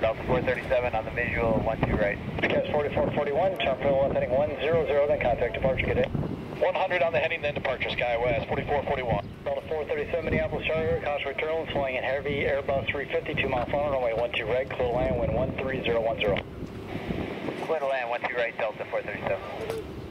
tower, Delta 437 on the visual, 12 right. Because 4441, turn for left heading 100, then contact departure, good day. 100 on the heading, then departure, SkyWest, 4441. Delta 437, Minneapolis Charter, Constable Turtle, flying in heavy Airbus 350, 2 mile final, runway 12 right, clear to land, wind 13010. Clear to land, 12 right, Delta 437.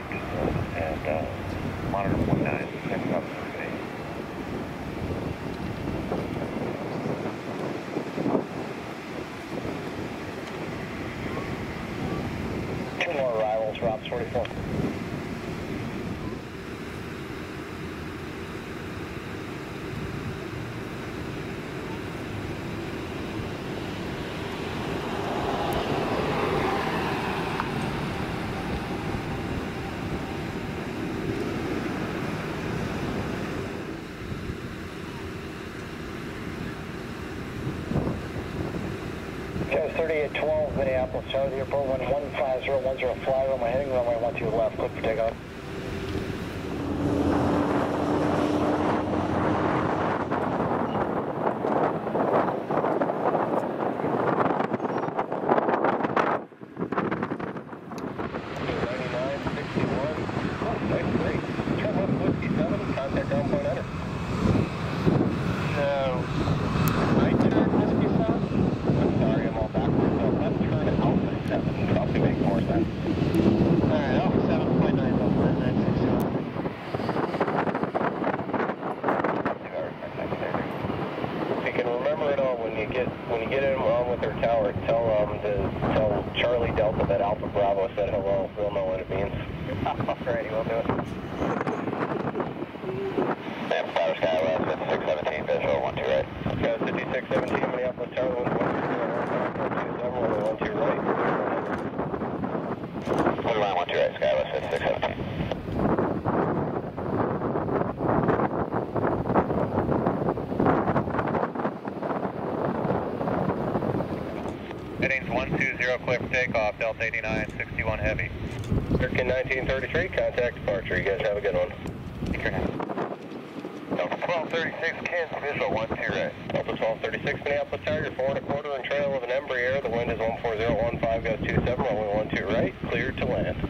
head and uh, monitor 19 coming up for me. Two more arrivals, Route 44. 30 at 12 Minneapolis, Charlie Airport, one one five zero one zero, fly runway, heading runway 12 left, click for takeoff. With their tower, tell um to tell Charlie Delta that Alpha Bravo said hello. They'll know what it means. Alrighty, we'll do it. Sam Powder SkyWest at 617, visual, 12 right. Guys, 5617, Minneapolis Tower, 1 2 right. Clear line, 12 right, SkyWest at 617. Headings 120, clear for takeoff, Delta 89, 61 heavy. American 1933, contact departure. You guys have a good one. Take care now. Delta 1236, Kansas, visual, 12 right. Delta 1236, Minneapolis Tower, you're four and a quarter and trail with an Embraer. The wind is 14015, goes 27, runway 12 right, cleared to land. Clear to land,